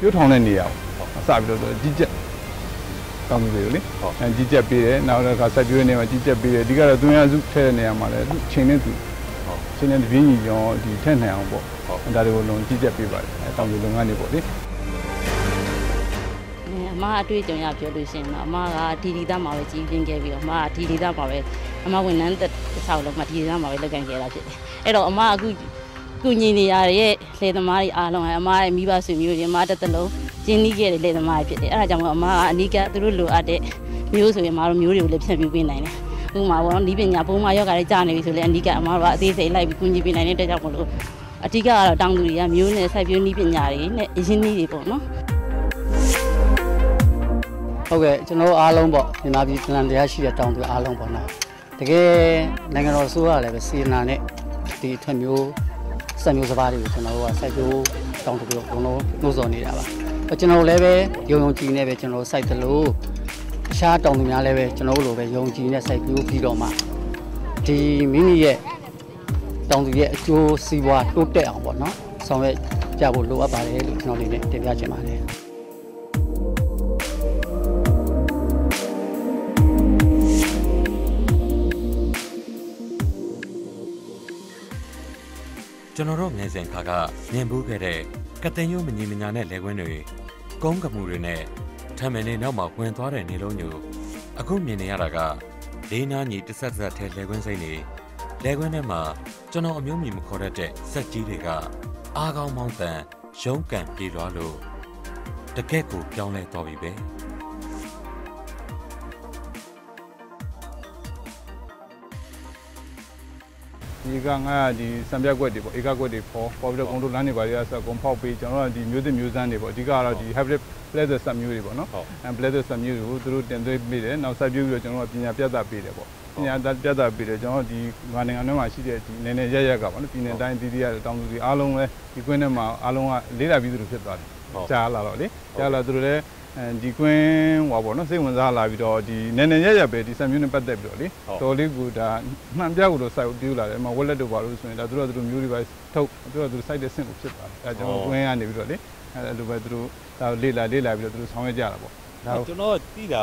ပြိုးထောင်တဲ့နေရာပေါ့အစပြီးတော့ကြီးကြက်တောင်းသူတွေကိုလေအဲကြီးကြက်ပေးတယ်နောက်တစ်ခါစိုက်ပျိုးတဲ့နေရာမှာကြီးကြက်ပေးတယ်ဒီကတော့သွင်းရစုထဲတဲ့နေရာမှာလည်းချိန်နဲ့သူချိန်နဲ့တပြင်းညီကျော်ဒီထက်နိုင်အောင်ပေါ့ဒါတွေကိုလုံးကြီးကြက်ပေးပါတယ်အဲတောင်းသူလုပ်ငန်းတွေပေါ့လေအမအတွေ့အကြုံရပြောလို့ရှိရင်တော့အမကဒီဒီသားမှာပဲကြီးပြင်းခဲ့ပြီးတော့အမကဒီဒီသားမှာပဲအမဝန်ထမ်းတစ်ဆောက်လုံးမှာဒီဒီသားမှာပဲလုပ်ကိုင်ခဲ့တာဖြစ်တယ်။အဲ့တော့အမအခု ကုညီနေရတဲ့လေသမားတွေအားလုံးကအမရဲ့မိဘဆွေမျိုးတွေအမတစ်သလုံးကျင်းနှီးခဲ့တဲ့လေသမားတွေဖြစ်တယ်။အဲ့ဒါကြောင့်မို့အမကအနိကသူတို့လိုအပ်တဲ့မျိုးဆိုရင်အမတို့မျိုးတွေကိုလည်းဖြန့်ပြပေးနိုင်တယ်။ဥပမာပေါ့နော်ဒီပညာပုံမှန်ယောဂါတွေကြာနေပြီဆိုလည်းအနိကအမတို့ကအသေးစိတ်လိုက်ပြီးကုညီပေးနိုင်တဲ့အတွက်ကြောင့်မို့လို့အဓိကကတော့တောင်သူတွေကမျိုးနဲ့စိုက်ပျိုးနည်းပညာတွေနဲ့အရင်းနှီးတွေပေါ့နော်ဟုတ်ကဲ့ကျွန်တော်တို့အားလုံးပေါ့မြန်မာပြည်တန်တရားရှိတဲ့တောင်သူအားလုံးပေါ့နော်တကယ်နိုင်ငံတော်ဆိုရလည်းပဲစီနာနဲ့ဒီအထွတ်မျိုး စက်မျိုးစပါးတွေကိုကျွန်တော်တို့ကစိုက်ပျိုးတောင်သူတွေအကုန်လုံးနှိုးဆော်နေတာပါကျွန်တော်တို့လည်းပဲယုံယုံကြည်နေပဲကျွန်တော်တို့စိုက်တယ်လို့အခြားတောင်သူများလည်းပဲကျွန်တော်တို့လိုပဲယုံကြည်နဲ့စိုက်ပျိုးပြီးတော့မှဒီမိမိရဲ့တောင်သူရဲ့အကျိုးစီးပွားတိုးတက်အောင်ပေါ့နော်ဆောင်ရွက်ကြဖို့လိုအပ်ပါတယ်လို့ကျွန်တော်အနေနဲ့တင်ပြချင်ပါတယ် ကျွန်တော်တို့ငယ်စဉ်ခါကမြင်ဘူးခဲ့တဲ့ကတင်ယုံမညီမညာနဲ့လက်ကွင်းတွေကုန်းကမှုတွေနဲ့ထမ်းမင်းနေနောက်မှာဝင်သွားတဲ့နေလုံးညိုအခုမြင်နေရတာကလေးနာညီတစ်ဆက်ဆက်ထဲလက်ကွင်းစိမ့်နေလက်ကွင်းထဲမှာကျွန်တော်အမျိုးမြင်မခေါ်တတ်တဲ့စက်ကြီးတွေကအားကောင်းမောင်းတန်ရုံးကန်ပြေလွားလို့တကက်ကိုပြောင်းလဲသွားပြီပဲ ဒီကငါဒီစံပြက်ကွက်တွေပေါ့ဧကကွက်တွေပေါ်ပေါ်ပြီးတော့ကုန်တို့လမ်းတွေပါတွေကဆက်ကုန်ဖောက်ပေးကျွန်တော်တို့ကဒီမျိုးသစ်မျိုးစမ်းတွေပေါ့အဓိကကတော့ဒီ hybrid pleather စက်မျိုးတွေပေါ့နော်အဲ pleather စက်မျိုးတွေကိုသူတို့တင်သွင်းပေးတယ်နောက်ဆက်ပြပြီးတော့ကျွန်တော်တို့ကပညာပြသပေးတယ်ပေါ့ပညာပြသပေးတယ်ကျွန်တော်တို့ဒီငါနိုင်ငံထဲမှာရှိတဲ့ဒီနည်းနည်းရရက်ကပေါ့နော်ပြည်နယ်တိုင်းတီးတီးရတောင်သူတွေအားလုံးလည်းဒီကွင်းထဲမှာအားလုံးကလေးလာပြီးသူတို့ဖြစ်သွားတယ်ကြားလာတော့လေကြားလာသူတို့လည်းအဲ ဒီကွင်းဟောပေါ့နော်စိတ်ဝင်စားလာပြီးတော့ဒီနည်းနည်းရရပဲဒီစက်မျိုးနဲ့ပတ်သက်ပြီးတော့လေတော်လေးကူဒါမှန်ပြကိုတော့စိုက်ပြူလာတယ်အမဝက်လက်တို့ပါလို့ဆိုရင်ဒါသူတို့ကသူတို့မျိုးတွေပါထုတ်သူတို့ကသူတို့စိုက်တဲ့ဆင့်ကိုဖြစ်သွားတယ်အဲကျွန်တော်ကွင်းကနေပြီးတော့လေအဲလိုပဲသူတို့ဒါလေးလာလေးလာပြီးတော့သူတို့ဆောင်ရွက်ကြတာပေါ့ဒါကျွန်တော်သိတာ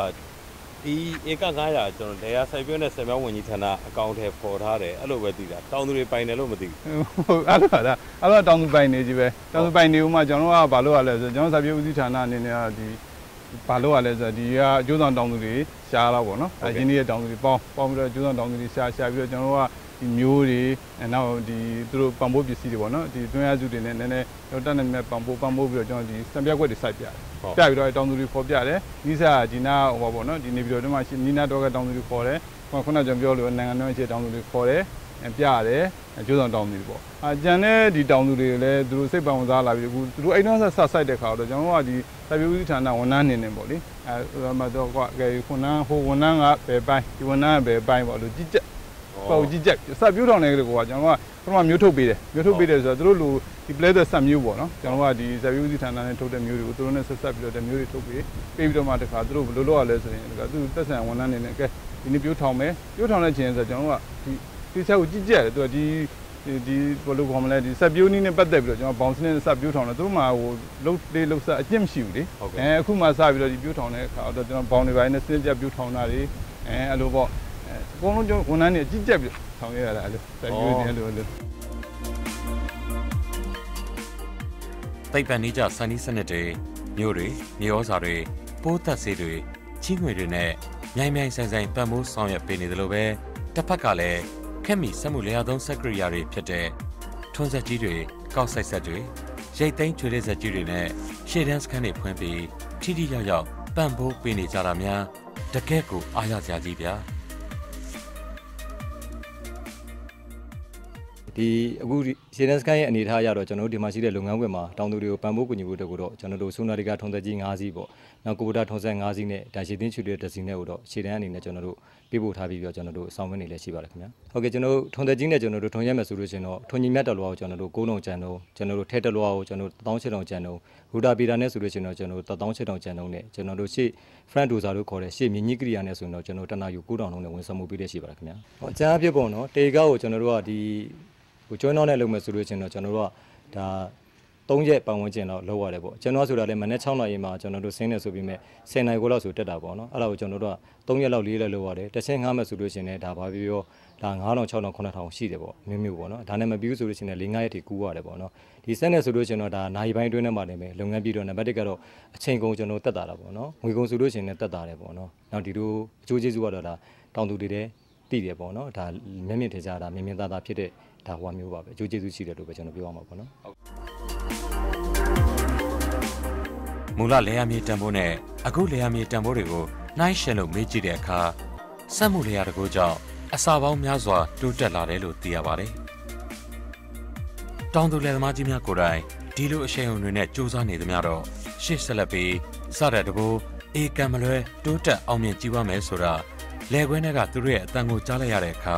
ဒီဧက900ကျွန်တော်လေယာစိုက်ပျိုးနဲ့ဆယ်မြောင်းဝင်ကြီးဌာနအကောင့်ထဲပေါ်ထားတယ်အဲ့လိုပဲသိတာတောင်သူတွေပိုင်တယ်လို့မသိဘူးဟုတ်အဲ့လိုပါဒါအဲ့လိုတောင်သူပိုင်နေကြီးပဲတောင်သူပိုင်နေဦးမှာကျွန်တော်ကဘာလို့ရလဲဆိုကျွန်တော်စာပြေဦးစီးဌာနအနေနဲ့ကဒီ ဘာလို့ရလဲဆိုဒီကအကျိုးဆောင်တောင်သူတွေရှားတော့ပေါ့နော်အရင်နေ့တောင်သူတွေပေါင်းပေါင်းပြီးတော့အကျိုးဆောင်တောင်သူတွေရှားရှားပြီးတော့ကျွန်တော်တို့ကဒီမျိုးတွေနောက်ဒီသူတို့ပံပိုးပစ္စည်းတွေပေါ့နော်ဒီတွင်းရစုတွေနဲ့နည်းနည်းတော့တက်နေမဲ့ပံပိုးပံပိုးပြီးတော့ကျွန်တော်ဒီစံပြက်ွက်တွေစိုက်ပြတယ်ပြပြီးတော့တောင်သူတွေခေါ်ပြတယ်ဒီစားဒီနာဟောပေါ့နော်ဒီနေပြီးတော့ဒီမှာနီနာတော့ကတောင်သူတွေခေါ်တယ်ခုနကကျွန်တော်ပြောလို့နိုင်ငံတော်အခြေတောင်သူတွေခေါ်တယ်ပြရတယ် အကျိုးဆောင်တောင်သူတွေပေါ့အကြံတဲ့ဒီတောင်သူတွေလည်းသူတို့စိတ်ပံဝင်စားလာပြီးအခုသူတို့အိမ်တော့ဆက်ဆက်ဆိုင်တဲ့ခါတော့ကျွန်တော်တို့ကဒီစိုက်ပျိုးရေးဌာနဝန်ထမ်းနေနေပေါ့လေအဲမှတော့ကွာကဲခုနဟိုဝန်ထမ်းကဘယ်ပိုင်းဒီဝန်ထမ်းကဘယ်ပိုင်းပေါ့လို့ကြည့်ချက်ပေါ့ကြည့်ချက်စပြိုးထောင်နေကြကွာကျွန်တော်ကပထမမျိုးထုတ်ပေးတယ်မျိုးထုတ်ပေးတယ်ဆိုတော့သူတို့လိုဒီ player ဆက်မျိုးပေါ့နော်ကျွန်တော်ကဒီစိုက်ပျိုးရေးဌာနနဲ့ထုတ်တဲ့မျိုးတွေကိုသူတို့နဲ့ဆက်ဆက်ပြီးတော့တဲ့မျိုးတွေထုတ်ပေးပေးပြီးတော့မှတခါသူတို့ဘယ်လိုလုပ်ရလဲဆိုရင်တခါသူသက်ဆိုင်ဝန်ထမ်းနေနေကဲဒီနေ့ပြိုးထောင်မယ်ပြိုးထောင်တဲ့ချိန်ဆိုကျွန်တော်ကဒီ ဒီဆက်ကိုကြည့်ကြတယ်သူကဒီဒီဒီဘယ်လိုခေါ်မလဲဒီဆက်ပြိုးနည်းနဲ့ပတ်သက်ပြီးတော့ကျွန်တော်ဘောင်စနစ်နဲ့ဆက်ပြိုးထောင်တယ်သူတို့မှဟိုလုတ်လေးလုတ်ဆက်အကျင့်မရှိဘူးလေအဲအခုမှစပြီးတော့ဒီပြိုးထောင်တဲ့အခါတော့ကျွန်တော်ဘောင်တွေပိုင်းနဲ့စနစ်ကြပြိုးထောင်တာတွေအဲအဲ့လိုပေါ့အဲအကုန်လုံးကျွန်တော်ဝန်ထမ်းတွေအကြည့်ကြက်ပြီးထောင်ရရတာအဲ့လိုဆက်ပြိုးနေအဲ့လိုအဲ့လိုသိပ္ပံနည်းကျစံနည်းစနစ်တွေမျိုးတွေမျိုးစာတွေပိုးသက်ဆေးတွေချီးငွေတွေနဲ့မြိုင်မြိုင်ဆိုင်ဆိုင်ပံ့ပိုးဆောင်ရွက်ပေးနေတယ်လို့ပဲတစ်ဖက်ကလည်း ခက်မီစက်မှုလျာသုံးစက်ကရိယာတွေဖြစ်တဲ့ထွန်းဆက်ကြီးတွေကောက်ဆိုင်ဆက်တွေရိတ်သိမ်းချွေလေးဆက်ကြီးတွေနဲ့ရှေ့တန်းစခန်းတွေဖွင့်ပြီးထိထိရောက်ရောက်ပံ့ပိုးပေးနေကြတာများတကယ့်ကိုအားရစရာကြီးဗျာ ဒီအခုရှေ့တန်းစကန်ရဲ့အနေအထားအရတော့ကျွန်တော်တို့ဒီမှာရှိတဲ့လုပ်ငန်းခွင်မှာတောင်သူတွေကိုပံ့ပိုးကူညီဖို့အတွက်ကိုတော့ကျွန်တော်တို့ဆိုနာရီကထုံသက်ကြီး5စီးပေါ့နောက်ကိုဗတာထုံသက်5စီးနဲ့ဒါရှိသိန်းချူတဲ့တစ်စီးနဲ့ကိုတော့ရှေ့တန်းအနေနဲ့ကျွန်တော်တို့ပေးပို့ထားပြီးပြီးတော့ကျွန်တော်တို့ဆောင်မနေလည်းရှိပါတယ်ခင်ဗျာဟုတ်ကဲ့ကျွန်တော်တို့ထုံသက်ကြီးနဲ့ကျွန်တော်တို့ထုံရက်မယ်ဆိုလို့ရှိရင်တော့ထုံညီမြတ်တော်လွားကိုကျွန်တော်တို့9လုံးကျန်တော့ကျွန်တော်တို့ထဲတက်လွားကိုကျွန်တော်တို့18000ကျန်တော့ရူတာပီတာနဲ့ဆိုလို့ရှိရင်တော့ကျွန်တော်တို့18000ကျန်တော့နဲ့ကျွန်တော်တို့ရှေ့ front dozer လို့ခေါ်တဲ့ရှေ့မြင်းကြီးကရိယာနဲ့ဆိုရင်တော့ကျွန်တော်တနာယူ9000လုံးနဲ့ဝန်ဆောင်မှုပေးတဲ့ရှိပါတယ်ခင်ဗျာဟောအကြမ်းအဖြစ်ပေါ့နော်တေကားကိုကျွန်တော်တို့ကဒီဟို ကျွန်းတော့နဲ့လုပ်မယ်ဆိုလို့ချင်းတော့ကျွန်တော်တို့ကဒါ3ရက်ပတ်ဝန်းကျင်တော့လောက်ရတယ်ပေါ့ကျွန်တော်ဆိုတာလည်းမနေ့6နာရီမှာကျွန်တော်တို့ဆင်းနေဆိုပြီးမဲ့10နာရီကိုလောက်ဆိုတက်တာပေါ့နော်အဲ့ဒါကိုကျွန်တော်တို့က3ရက်လောက်4ရက်လောက်လောက်ရတယ်တစ်ချင်းငားမယ်ဆိုလို့ရှိရင်လည်းဒါဘာပြောပြောဒါ9000 6000 9000ရှိတယ်ပေါ့မျိုးမျိုးပေါ့နော်ဒါနဲ့မပြီးဘူးဆိုလို့ရှိရင်လည်း4-5ရက်ထိကူးရတယ်ပေါ့နော်ဒီဆက်နေဆိုလို့ရှိရင်တော့ဒါနိုင်ပိုင်းအတွင်းထဲမှာနေမယ်လုပ်ငန်းပြီးတော့နံပါတ်1ကတော့အချိန်ကုန်ကျွန်တော်တက်တာတာပေါ့နော်ငွေကုန်ဆိုလို့ရှိရင်လည်းတက်တာတယ်ပေါ့နော်နောက်ဒီလိုအကျိုးကျေးဇူးကတော့ဒါတောင်သူတွေတဲ့ တည်တယ်ပေါ့နော်ဒါမျက်မြင်ထင်ရှားတာမြင်မြင်သာသာဖြစ်တဲ့ဒါဟွာမျိုးပါပဲအကျိုးကျေးဇူးရှိတယ်လို့ပဲကျွန်တော်ပြောရမှာပေါ့နော်မူလလေယာမြေတန်ဖိုးနဲ့အခုလေယာမြေတန်ဖိုးတွေကိုနှိုင်းယှဉ်လို့မေးကြည့်တဲ့အခါစက်မှုလေယာတကူကြောင့်အစာပေါင်းများစွာတိုးတက်လာတယ်လို့သိရပါတယ်။တောင်သူလယ်သမားကြီးများကိုယ်တိုင်ဒီလိုအရှိန်အဟုန်တွေနဲ့စူးစမ်းနေသမျှတော့ရှေ့ဆက်လက်ပြီးစတဲ့တကူအေကံမလွဲတိုးတက်အောင်မြင်ကြည့်ပါမယ်ဆိုတာ လယ်ခွင်းထဲကသူတို့ရဲ့အတန်ကိုကြားလိုက်ရတဲ့အခါ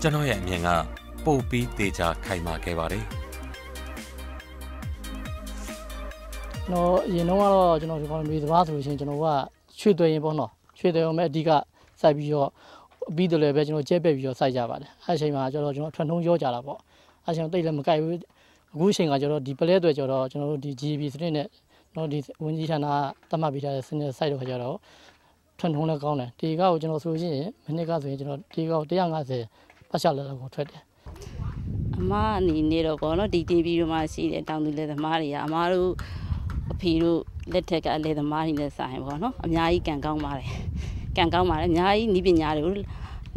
ကျွန်တော်ရဲ့အမြင်ကပိုပြီးသေးချာခိုင်မာခဲ့ပါတယ်။ကျွန်တော်အရင်တော့ကတော့ကျွန်တော်ဒီကောင်မျိုးစဘာဆိုလို့ရှိရင်ကျွန်တော်ကရွှေသွဲရင်ပေါ့နော်ရွှေသွဲအောင်မဲ့အဓိကစိုက်ပြီးတော့ပြီးတယ်လည်းပဲကျွန်တော်ကျဲပက်ပြီးတော့စိုက်ကြပါတယ်အဲ့အချိန်မှာကျတော့ကျွန်တော်ထွန်းထုံးရောကြတာပေါ့အဲ့အချိန်တိတ်လည်းမကြိုက်ဘူးအခုအချိန်ကကျတော့ဒီပလဲတွေကျတော့ကျွန်တော်တို့ဒီ GP စနစ်နဲ့တော့ဒီဝင်ကြီးဌာနတတ်မှတ်ပေးထားတဲ့စနစ်စိုက်တော့ခါကျတော့ ထွန်းထုံးလည်းကောင်းတယ်ဒီကောက်ကိုကျွန်တော်ဆိုလို့ရှိရင်မိနစ်ကဆိုရင်ကျွန်တော်ဒီကောက်150ပတ်ချလက်လောက်ကိုထွက်တယ်အမအနေနဲ့တော့ပေါ့နော်ဒီတင်ပြီးတော့မှရှိတဲ့တောင်သူလယ်သမားတွေကအမတို့အဖေတို့လက်ထက်ကလယ်သမားတွေနဲ့ဆိုင်ပေါ့နော်အများကြီးကံကောင်းပါတယ်ကံကောင်းပါတယ်အများကြီးနီးပညာတွေကို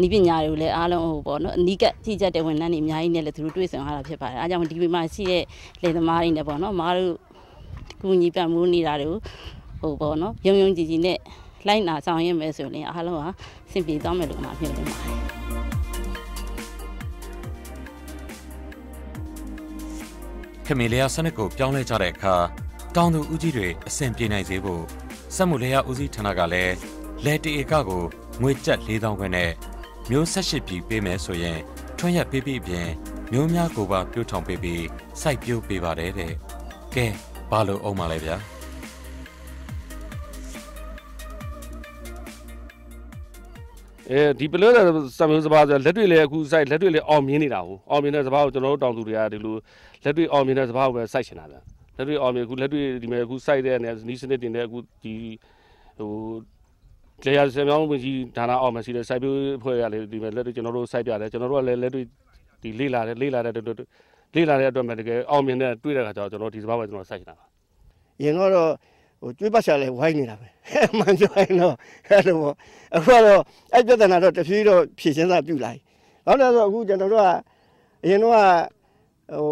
နီးပညာတွေကိုလည်းအားလုံးဟိုပေါ့နော်အနီးကပ်ထိကြတဲ့ဝန်ထမ်းတွေအများကြီးနဲ့လည်းသူတို့တွေ့ဆုံရတာဖြစ်ပါတယ်အားကြောင့်ဒီမှာရှိတဲ့လယ်သမားတွေနဲ့ပေါ့နော်အမတို့ကူညီပံ့ပိုးနေတာတွေကိုဟိုပေါ့နော်ယုံယုံကြည်ကြည်နဲ့ လိုက်နာဆောင်ရွက်မယ်ဆိုရင်အားလုံးဟာစင်ပြေသွားမယ်လို့မှပြောနေပါတယ်ခမီလျာစနစ်ကိုပြောင်းလဲကြတဲ့အခါတောင်သူဦးကြီးတွေအဆင်ပြေနိုင်စေဖို့စက်မှုလျာဦးစီးဌာနကလည်းလယ်တီဧကကိုငွေကျပ်4000ခွဲနဲ့မျိုး18ပြည်ပေးမယ်ဆိုရင်ထွန်းရက်ပေးပြီးအပြင်မျိုးများကိုပါပြုတ်ထောင်ပေးပြီးစိုက်ပျိုးပေးပါတယ်တဲ့ကဲဘာလို့အောင်ပါလဲဗျာ အဲဒီပလဲတဲ့စံမျိုးစပါးဆိုလက်တွေလည်းအခုစိုက်လက်တွေလည်းအောင်မြင်နေတာဟုတ်အောင်မြင်တဲ့စပါးကိုကျွန်တော်တို့တောင်သူတွေကဒီလိုလက်တွေအောင်မြင်တဲ့စပါးကိုပဲစိုက်ချင်တာဗျလက်တွေအောင်မြင်အခုလက်တွေဒီမဲ့အခုစိုက်တဲ့အနေနဲ့နီးစနစ်တင်တဲ့အခုဒီဟိုလေယာစံမြောင်းဝင်ကြီးဌာနအောင်မရှိတဲ့စိုက်ပျိုးဖွဲ့ရလေဒီမဲ့လက်တွေကျွန်တော်တို့စိုက်ပြတယ်ကျွန်တော်တို့ကလည်းလက်တွေဒီလေးလာတယ်လေးလာတဲ့လေးလာတဲ့အတွက်မှတကယ်အောင်မြင်တဲ့တွေ့တဲ့ခါကျတော့ကျွန်တော်ဒီစပါးပဲကျွန်တော်စိုက်ချင်တာပါရင်ကတော့ဟို ကျွေးပတ်ချလဲဝိုင်းနေတာပဲမှန်ကြိုင်းတော့အဲ့လိုပေါ့အခုကတော့အဲ့ပြဿနာတော့တဖြည်းတော့ဖြည့်ရှင်းစာပြုတ်လိုက်ဘာလို့လဲဆိုတော့အခုကျွန်တော်တို့ကအရင်တော့ကဟို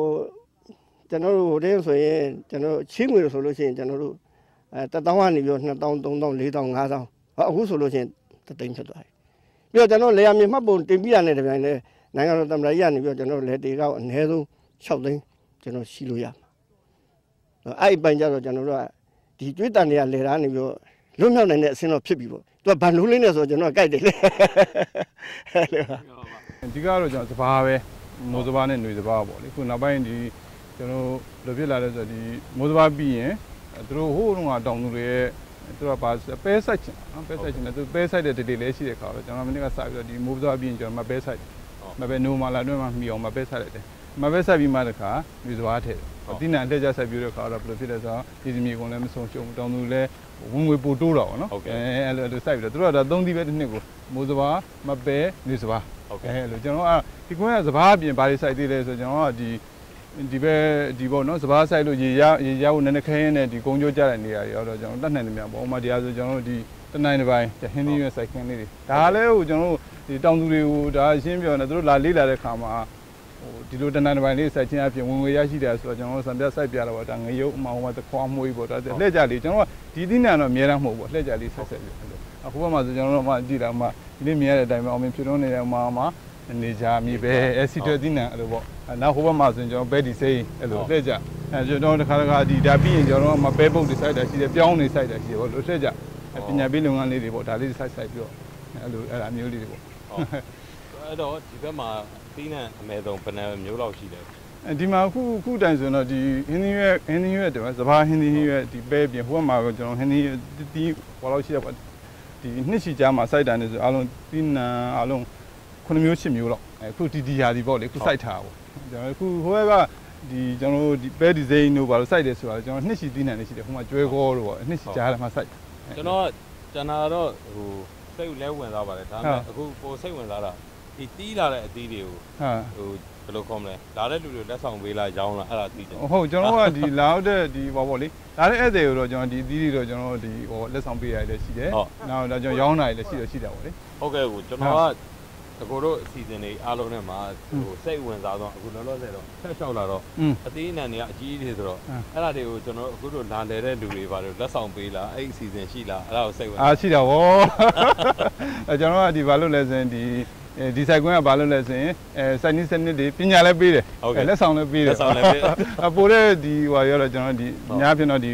ကျွန်တော်တို့ဟိုတင်းဆိုရင်ကျွန်တော်ချင်းငွေဆိုလို့ရှိရင်ကျွန်တော်တို့အဲတသောင်းကနေပြီးတော့2000 3000 4000 5000ဟောအခုဆိုလို့ရှိရင်တသိန်းဖြစ်သွားပြီပြီးတော့ကျွန်တော်လေယာမြေမှတ်ပုံတင်ပြရတဲ့တပြိုင်လဲနိုင်ငံတော်သမ္မတကြီးကနေပြီးတော့ကျွန်တော်လေတေကောက်အနည်းဆုံး6သိန်းကျွန်တော်ရှိလို့ရမှာအဲ့ဒီပိုင်းကျတော့ကျွန်တော်တို့က ဒီကျွေးတန်တွေကလေတာနေပြီးတော့လွတ်မြောက်နိုင်တဲ့အဆင့်တော့ဖြစ်ပြီပေါ့သူကဗန်နိုးလေးနဲ့ဆိုကျွန်တော်ကကြိုက်တယ်လေအဲ့လိုပါ အဓိကတော့ကျွန်တော်စဘာပဲမိုးစဘာနဲ့ຫນွေစဘာပေါ့လေခုနောက်ပိုင်းဒီကျွန်တော်လိုဖြစ်လာတဲ့ဆိုတော့ဒီမိုးစဘာပြီးရင်သူတို့ဟိုးတုန်းကတောင်သူတွေရဲ့သူကပါပဲဆိုင်ချင်နော်ပဲဆိုင်ချင်တယ်သူပဲဆိုင်တဲ့ဒီလေးလေးရှိတဲ့ခါတော့ကျွန်တော်မနေ့ကစပြီးတော့ဒီမိုးစဘာပြီးရင်ကျွန်တော်မပဲဆိုင်မပဲနိုမာလာတွင်းမှာမှီအောင်မပဲဆိုင်လိုက်တယ်မပဲဆိုင်ပြီးမှတခါຫນွေစဘာထည့်တယ် ဒီနံအတက်ကြဆိုင်ပြီးတဲ့ခါတော့ဘယ်လိုဖြစ်လဲဆိုတော့ဒီစီမြေကုန်လည်းမဆုံးရှုံးတောင်သူလည်းဝင်ငွေပို့တိုးတော့ဗောနော်အဲအဲ့လိုစိုက်ပြီးတော့သူတို့ကဒါသုံးသီးပဲတစ်နှစ်ကိုမိုးစဘာမပဲຫນွေစဘာဟုတ်ကဲ့အဲလိုကျွန်တော်ကဒီကွင်းကစဘာအပြင်ဘာတွေစိုက်သေးလဲဆိုကျွန်တော်ကဒီဒီဘက်ဒီပေါ့နော်စဘာစိုက်လို့ရေရရေရဖို့နည်းနည်းခဲရင်းနဲ့ဒီကုန်းကျိုးကြတဲ့နေရာတွေတော့ကျွန်တော်တတ်နိုင်တယ်များပေါ့ဥမာတရားဆိုကျွန်တော်တို့ဒီတနိုင်တစ်ပိုင်းဟင်းသီးရွက်စိုက်ခင်းလေးတွေဒါလည်းဟိုကျွန်တော်တို့ဒီတောင်သူတွေကိုဒါရှင်းပြောနေသူတို့လာလေးလာတဲ့ခါမှာ ဟိုဒီလိုတနိုင်တစ်ပိုင်းလေးစိုက်ချင်းအပြင်ဝင်ငွေရရှိတယ်ဆိုတော့ကျွန်တော်တို့စံပြစိုက်ပြတော့ဒါငရုတ်အမောင်ဟိုတခွားမွေးပေါ့ဒါလှည့်ကြလေးကျွန်တော်ကဒီသီးနှံတော့အများအားမဟုတ်ဘူးလှည့်ကြလေးဆက်ဆက်ပြီးအဲ့လိုအခုဘက်မှာဆိုကျွန်တော်တို့မှကြည့်လာမှဒီနေ့မြင်ရတဲ့အတိုင်းပဲအောင်မြင်ဖြစ်လို့နေတဲ့မှာမှာအနေကြမြေပဲအစီတွဲသီးနှံအဲ့လိုပေါ့အဲနောက်ဟိုဘက်မှာဆိုရင်ကျွန်တော်ဘဲဒီစိမ်းအဲ့လိုလှည့်ကြအဲကျွန်တော်တခါတခါဒီဒါပြီးရင်ကျွန်တော်မပဲပုတ်တွေစိုက်တာရှိတယ်ပြောင်းနေစိုက်တာရှိတယ်ပေါ့လို့လှည့်ကြအဲပညာပေးလုပ်ငန်းလေးတွေပေါ့ဒါလေးတွေစိုက်စိုက်ပြီးတော့အဲ့လိုအဲ့ဒါမျိုးလေးတွေပေါ့အဲ့တော့ဒီဘက်မှာ ပြီးနံအမဲဆုံးဘယ်နှမျိုးလောက်ရှိတယ်အဲဒီမှာအခုအခုတိုင်ဆိုရင်တော့ဒီဟင်းသီးရွက်ဟင်းသီးရွက်တယ်စဘာဟင်းသီးရွက်ဒီပဲပြင်ဟိုဘက်မှာတော့ကျွန်တော်ဟင်းသီးတီးဘာလို့ရှိရပါဒီနှစ်ချီကြားမှာစိုက်တာနေဆိုအလုံးသီးနှံအလုံး9မျိုး10မျိုးလောက်အခုဒီဒီဟာဒီပေါ့လေအခုစိုက်ထားတာပေါ့ကျွန်တော်အခုဟိုဘက်ကဒီကျွန်တော်တို့ဒီပဲဒီဇိန်းတို့ဘာလို့စိုက်တယ်ဆိုတာကျွန်တော်နှစ်စီသီးနှံနေရှိတယ်ဟိုမှာကျွဲခေါ်တို့ပေါ့နှစ်စီကြားထဲမှာစိုက်ကျွန်တော်ကျွန်တော်တော့ဟိုစိတ်လဲဝင်သွားပါတယ်ဒါပေမဲ့အခုကိုစိတ်ဝင်သွားတာ ဒီတီးလာတဲ့အသီးတွေကိုဟာဟိုဘယ်လိုခေါ်မလဲလာတဲ့လူတွေလက်ဆောင်ပေးလာရောင်းလာအဲ့ဒါသိတယ်ဟုတ်ကျွန်တော်ကဒီလာရောက်တဲ့ဒီဟောပေါ့လေဒါလည်းဧည့်သည်ကိုတော့ကျွန်တော်ဒီအသီးတွေတော့ကျွန်တော်ဒီဟောလက်ဆောင်ပေးရတယ်လည်းရှိတယ်နောက်တော့ကျွန်တော်ရောင်းတာလည်းရှိတယ်ရှိတာပေါ့လေဟုတ်ကဲ့ကိုကျွန်တော်ကအကိုတို့အစီအစဉ်တွေအားလုံးနဲ့မှာဟိုစိတ်ဝင်စားတော့အခုလောလောဆယ်တော့ဆက်လျှောက်လာတော့อืมအသေးအနံတွေကအကြီးကြီးတွေဆိုတော့ဟမ်အဲ့ဒါတွေကိုကျွန်တော်အခုတို့လာလေတဲ့လူတွေပါတယ်လက်ဆောင်ပေးလာအဲ့ဒီအစီအစဉ်ရှိလားအဲ့ဒါကိုစိတ်ဝင်အားရှိတာဗောအဲကျွန်တော်ကဒီဘာလို့လဲဆိုရင်ဒီအဲ ဒီဆိုင်ကွင်းကဘာလို့လဲဆိုရင်အဲစိုက်နည်းစနစ်တွေပညာလည်းပေးတယ်လက်ဆောင်လည်းပေးတယ်လက်ဆောင်လည်းပေးအပိုတဲ့ဒီဟိုရောတော့ကျွန်တော်ဒီအများဖြစ်တော့ဒီ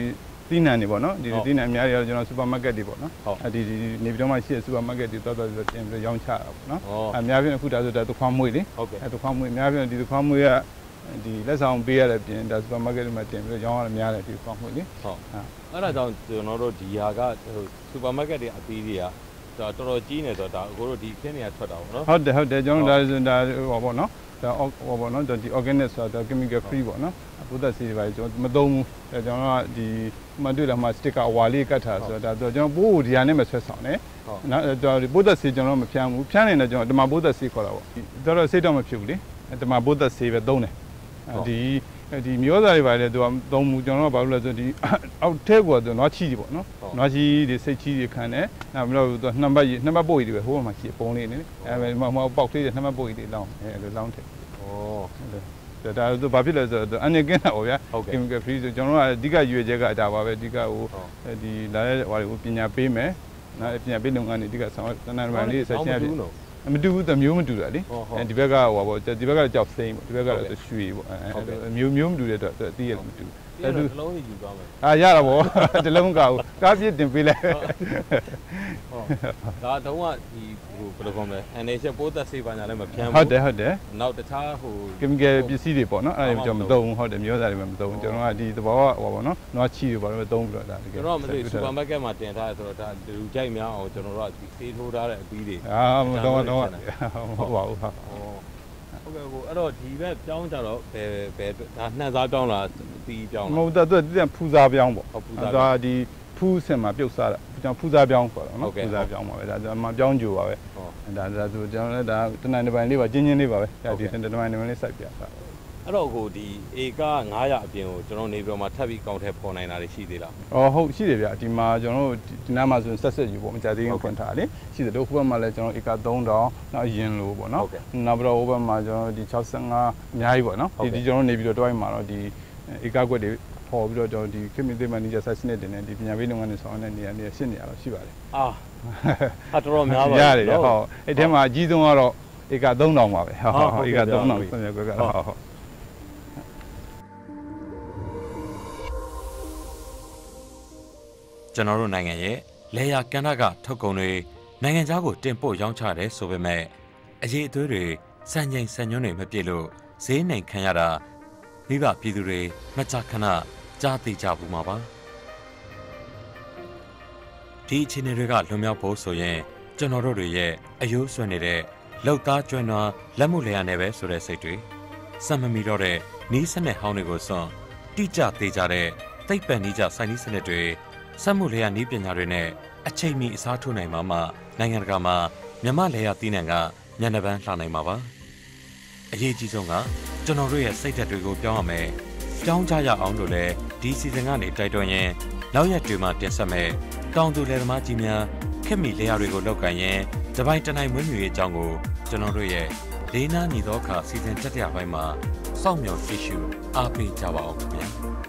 သီးနှံတွေပေါ့နော်ဒီသီးနှံအများကြီးတော့ကျွန်တော်စူပါမားကတ်တွေပေါ့နော်အဲဒီဒီနေပြည်တော်မှာရှိတဲ့စူပါမားကတ်တွေတော်တော်တော်တင်ပြီးရောင်းချတာပေါ့နော်အများဖြစ်အခုဒါဆိုဒါသခွားမွေးလေဟုတ်ကဲ့အဲသခွားမွေးအများဖြစ်ဒီသခွားမွေးကဒီလက်ဆောင်ပေးရတဲ့ပြင်ဒါစူပါမားကတ်တွေမှာတင်ပြီးရောင်းရတာများတယ်ဒီသခွားမွေးလေဟုတ်အဲ့ဒါကြောင့်ကျွန်တော်တို့ဒီဟာကဟိုစူပါမားကတ်တွေအသီးတွေကဒါ တော်တော်ကြီးနေတော့ဒါအကိုတို့ဒီခင်းနေရထွက်တာပေါ့နော်ဟုတ်တယ်ဟုတ်တယ်ကျွန်တော်တို့ဒါဆိုဒါဟောပေါ့နော်ဒါဟောပေါ့နော်ဒီ organic ဆိုတာ chemical free ပေါ့နော်ဘုဒ္ဓစီတွေပါကျွန်တော်မသုံးဘူးအဲကျွန်တော်ကဒီမှတွေ့လာမှ sticker အဝါလေးကတ်ထားဆိုတော့ဒါကျွန်တော်ပိုးကိုဒီဟာနဲ့မဆွဲဆောင်နဲ့နော်ကျွန်တော်ဒီဘုဒ္ဓစီကျွန်တော်မဖြန်းဘူးဖြန်းနေတယ်ကျွန်တော်ဓမ္မဘုဒ္ဓစီခေါ်တာပေါ့တော်တော်စိတ်တော့မဖြစ်ဘူးလေဓမ္မဘုဒ္ဓစီပဲသုံးတယ်ဒီ ဒီမျိုးသားတွေပါလေသူကသုံးမှုကျွန်တော်ကဘာလို့လဲဆိုဒီအောက်ထဲကသူနွားချီတွေပေါ့နော်နွားချီတွေစိတ်ချီတွေခံတယ်နောက်ပြီးတော့သူနှစ်ပတ်နှစ်ပတ်ပို့ရည်တွေပဲဟိုဘက်မှာရှိပုံလေးနေအဲမမပေါက်သေးတယ်နှစ်ပတ်ပို့ရည်တွေလောင်းအဲလိုလောင်းတယ်ဩဒါဒါသူဘာဖြစ်လဲဆိုတော့အန်နေကင်းတာပေါ့ဗျာဟုတ်ကဲ့ chemical free ဆိုကျွန်တော်တို့ကအဓိကရွေချက်ကဒါပါပဲအဓိကဟိုဟုတ်ဒီလာတဲ့ဟိုတွေကိုပညာပေးမယ်နော်ပညာပေးလုပ်ငန်းတွေအဓိကဆောင်တနင်္လာနေ့လေးဆက်ရှင်းရပြီနော် မတူဘူးတမျိုးမတူတာလေဟုတ်ဟုတ်အဲဒီဘက်ကဟိုပါပေါ့ဒီဘက်ကကြောက်စိမ့်ပေါ့ဒီဘက်ကတော့ရွှေပေါ့အဲဟုတ်ကဲ့အဲမျိုးမျိုးမတူတဲ့အတွက်သူအသိရတယ်မတူ အဲ့ဒါလုံးကြီးယူသွားမယ်အာရတာပေါ့တလုံးကဘူးကားပြစ်တင်ပေးလိုက်ဟုတ်ဒါတုံးကဒီဟိုဘယ်လိုခေါ်မလဲအန်နေချက်ပိုးသက်ဆေးပါညာလည်းမဖြန်းဘူးဟုတ်တယ်ဟုတ်တယ်နောက်တခြားဟို chemical ပစ္စည်းတွေပေါ့နော်အဲ့ဒါကျွန်တော်မသုံးဘူးဟုတ်တယ်မျိုးသားတွေမသုံးဘူးကျွန်တော်ကဒီသဘောကဟိုပါပေါ့နော်နွားချီတွေပါတော့သုံးပြီးတော့ဒါတကယ်ကျွန်တော်မသိစူပါမားကတ်မှာတင်ထားတယ်ဆိုတော့ဒါလူကြိုက်များအောင်ကျွန်တော်တို့ကဒီဆေးထိုးထားတဲ့အပီးတွေအာမတော့တော့ဟုတ်ပါဘူးဟာ ဟုတ်ကဲ့ကိုအဲ့တော့ဒီဘက်ပြောင်းကြတော့ဘယ်ဘယ်ဒါနှံစားပြောင်းလာတီးပြောင်းမလာဟုတ်တော့သူကဖူစားပြောင်းပေါ့ဟုတ်ဖူးစားဒါဒီဖူးစင်မှာပြုတ်စားတာကျွန်တော်ဖူးစားပြောင်းခေါ်တာဟုတ်နော်ကဲ့ဖူးစားပြောင်းပါပဲဒါကျွန်တော်ပြောင်းကြိုပါပဲဟုတ်ဒါဒါဆိုကျွန်တော်လည်းဒါတနင်္လာနေ့လေးပါကျင်းချင်းလေးပါပဲဒါဟုတ်ဒီကဲ့တနင်္လာနေ့လေးစိုက်ပြတာ အဲ့တော့ကိုဒီဧက900အပြင်ကိုကျွန်တော်နေပြီးတော့မှထပ်ပြီးကောင်းထဲပေါ်နိုင်တာတွေရှိသေးလားအော်ဟုတ်ရှိတယ်ဗျဒီမှာကျွန်တော်တို့ဒီနားမှာဆိုရင်ဆက်ဆက်ယူပေါ့မကြသေးခင်ဖွင့်ထားလေရှိတယ်တို့ဟိုဘက်မှာလည်းကျွန်တော်ဧက3000နောက်အရင်လိုပေါ့နော်နောက်ပြီးတော့ဟိုဘက်မှာကျွန်တော်ဒီ65အများကြီးပေါ့နော်ဒီဒီကျွန်တော်နေပြီးတော့တွိုင်းမှာတော့ဒီဧကကွက်တွေပေါ်ပြီးတော့ကျွန်တော်ဒီခေတ်မီသိမန်နီဂျာဆက်စနစ်တင်နေဒီပညာပေးလုပ်ငန်းတွေဆောင်နေတဲ့နေရာနေရာရှင်းနေရတော့ရှိပါတယ်အာဟာတော်တော်များပါရတယ်ဗျဟုတ်အဲ့ထဲမှာအကြီးဆုံးကတော့ဧက3000ပါပဲဟုတ်ဟုတ်ဧက3000ဆွမ်းရကွက်ကဟုတ်ဟုတ် ကျွန်တော်တို့နိုင်ငံရဲ့လေယာကန်တာကထုတ်ကုန်တွေနိုင်ငံခြားကိုတင်ပို့ရောင်းချတယ်ဆိုပေမဲ့အရေးအသွေးတွေစံချိန်စံညွှန်းတွေမပြည့်လို့ဈေးနှိမ်ခံရတာမိဘပြည်သူတွေမကြခဏကြားသိကြဘူးမှာပါဒီအခြေအနေတွေကလွန်မြောက်ဖို့ဆိုရင်ကျွန်တော်တို့တွေရဲ့အယိုးဆွနေတဲ့လောက်သားကျွမ်းနွားလက်မှုလျာနဲ့ပဲဆိုတဲ့စိတ်တွေစံမမီတော့တဲ့နီးစနစ်ဟောင်းတွေကိုစွန့်တိကျသေးကြတဲ့သိပ်ပန်နီးကြစိုင်းနီးစနစ်တွေ စက်မှုလေယာနီးပညာတွေနဲ့အချိန်မီအစားထိုးနိုင်မှာမှနိုင်ငံတကာမှာမြမလေယာတီးနှံကမျက်နှာပန်းလှနိုင်မှာပါအရေးကြီးဆုံးကကျွန်တော်တို့ရဲ့စိတ်ဓာတ်တွေကိုပြောင်းရမယ်ပြောင်းကြရအောင်လို့လဲဒီစီဇန်ကနေတိုက်တွန်းရင်နောက်ရက်တွေမှာတင်ဆက်မယ်တောင်သူလယ်သမားကြီးများခက်မီလေယာတွေကိုလောက်ကန်ရင်တပိုင်းတနိုင်မွေးမြူရေးအကြောင်းကိုကျွန်တော်တို့ရဲ့လေးနာညီသောအခါစီဇန်တက်ရပိုင်းမှာစောင့်မျှော်ကြည့်ရှုအားပေးကြပါအောင်ခင်ဗျာ